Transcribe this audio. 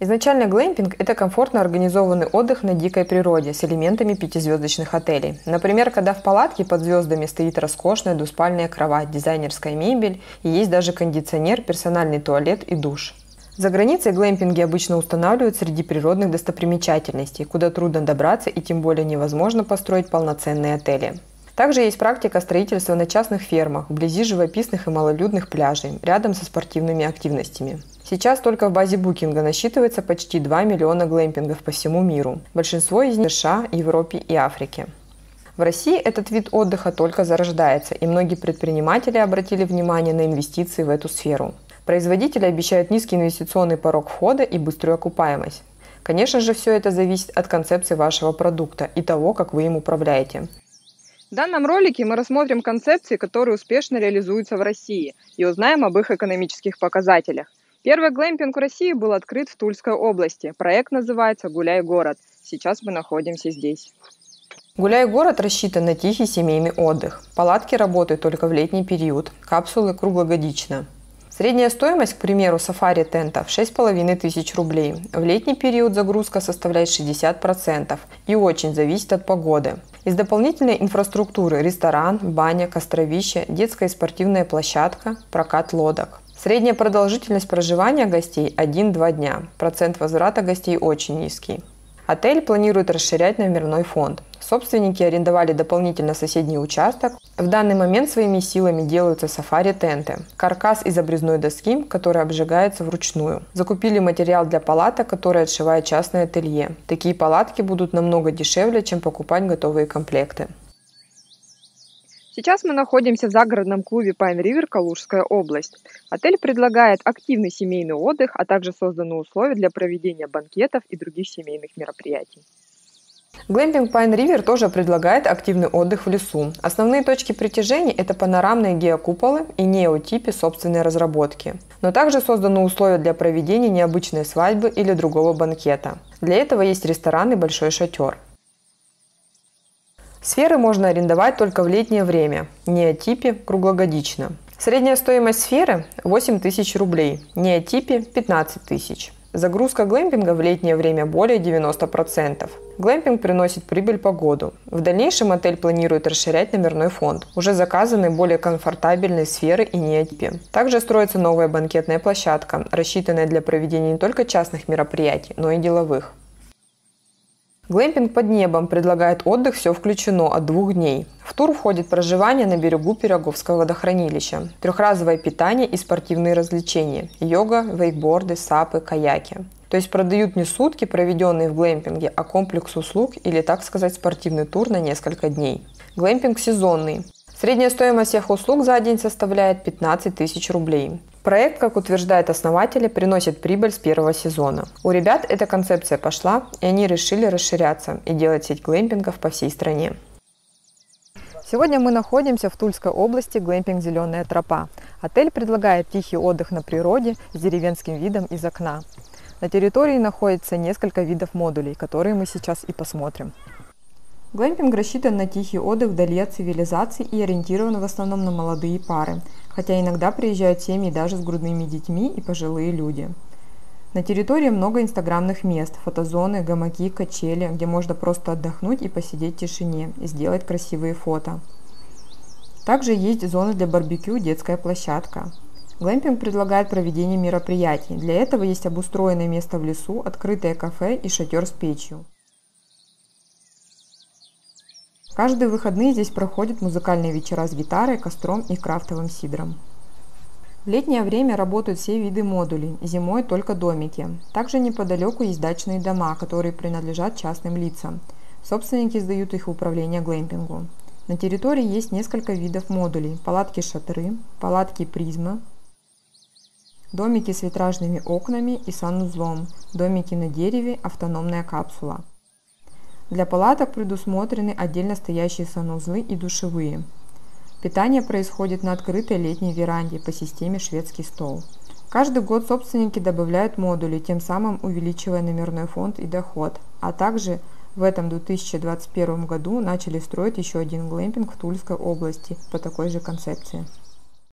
Изначально глэмпинг – это комфортно организованный отдых на дикой природе с элементами пятизвездочных отелей. Например, когда в палатке под звездами стоит роскошная двуспальная кровать, дизайнерская мебель и есть даже кондиционер, персональный туалет и душ. За границей глэмпинги обычно устанавливают среди природных достопримечательностей, куда трудно добраться и тем более невозможно построить полноценные отели. Также есть практика строительства на частных фермах, вблизи живописных и малолюдных пляжей, рядом со спортивными активностями. Сейчас только в базе букинга насчитывается почти 2 миллиона глэмпингов по всему миру. Большинство из них в США, Европе и Африке. В России этот вид отдыха только зарождается, и многие предприниматели обратили внимание на инвестиции в эту сферу. Производители обещают низкий инвестиционный порог входа и быструю окупаемость. Конечно же, все это зависит от концепции вашего продукта и того, как вы им управляете. В данном ролике мы рассмотрим концепции, которые успешно реализуются в России, и узнаем об их экономических показателях. Первый глэмпинг в России был открыт в Тульской области. Проект называется «Гуляй город». Сейчас мы находимся здесь. Гуляй город рассчитан на тихий семейный отдых. Палатки работают только в летний период, капсулы круглогодично. Средняя стоимость, к примеру, сафари тентов 6,5 тысяч рублей. В летний период загрузка составляет 60% и очень зависит от погоды. Из дополнительной инфраструктуры – ресторан, баня, костровище, детская и спортивная площадка, прокат лодок. Средняя продолжительность проживания гостей – 1-2 дня. Процент возврата гостей очень низкий. Отель планирует расширять номерной фонд. Собственники арендовали дополнительно соседний участок. В данный момент своими силами делаются сафари-тенты. Каркас из обрезной доски, который обжигается вручную. Закупили материал для палаток, который отшивает частное ателье. Такие палатки будут намного дешевле, чем покупать готовые комплекты. Сейчас мы находимся в загородном клубе Pine River, Калужская область. Отель предлагает активный семейный отдых, а также созданы условия для проведения банкетов и других семейных мероприятий. Глэмпинг Pine River тоже предлагает активный отдых в лесу. Основные точки притяжения – это панорамные геокуполы и неотипы собственной разработки. Но также созданы условия для проведения необычной свадьбы или другого банкета. Для этого есть ресторан и большой шатер. Сферы можно арендовать только в летнее время, неотипе – круглогодично. Средняя стоимость сферы – 8 тысяч рублей, неотипе – 15 тысяч. Загрузка глэмпинга в летнее время более 90%. Глэмпинг приносит прибыль по году. В дальнейшем отель планирует расширять номерной фонд. Уже заказаны более комфортабельные сферы и неотипи. Также строится новая банкетная площадка, рассчитанная для проведения не только частных мероприятий, но и деловых. Глэмпинг под небом предлагает отдых «Все включено» от двух дней. В тур входит проживание на берегу Пироговского водохранилища, трехразовое питание и спортивные развлечения – йога, вейкборды, сапы, каяки. То есть продают не сутки, проведенные в глэмпинге, а комплекс услуг или, так сказать, спортивный тур на несколько дней. Глэмпинг сезонный. Средняя стоимость всех услуг за день составляет 15 тысяч рублей. Проект, как утверждают основатели, приносит прибыль с первого сезона. У ребят эта концепция пошла, и они решили расширяться и делать сеть глэмпингов по всей стране. Сегодня мы находимся в Тульской области, глэмпинг «Зеленая тропа». Отель предлагает тихий отдых на природе с деревенским видом из окна. На территории находится несколько видов модулей, которые мы сейчас и посмотрим. Глэмпинг рассчитан на тихий отдых вдали от цивилизации и ориентирован в основном на молодые пары, хотя иногда приезжают семьи даже с грудными детьми и пожилые люди. На территории много инстаграмных мест, фотозоны, гамаки, качели, где можно просто отдохнуть и посидеть в тишине, и сделать красивые фото. Также есть зоны для барбекю, детская площадка. Глэмпинг предлагает проведение мероприятий. Для этого есть обустроенное место в лесу, открытое кафе и шатер с печью. Каждые выходные здесь проходят музыкальные вечера с гитарой, костром и крафтовым сидром. В летнее время работают все виды модулей, зимой только домики. Также неподалеку есть дачные дома, которые принадлежат частным лицам. Собственники сдают их в управление глэмпингу. На территории есть несколько видов модулей. Палатки-шатры, палатки-призма, домики с витражными окнами и санузлом, домики на дереве, автономная капсула. Для палаток предусмотрены отдельно стоящие санузлы и душевые. Питание происходит на открытой летней веранде по системе «Шведский стол». Каждый год собственники добавляют модули, тем самым увеличивая номерной фонд и доход, а также в этом 2021 году начали строить еще один глэмпинг в Тульской области по такой же концепции.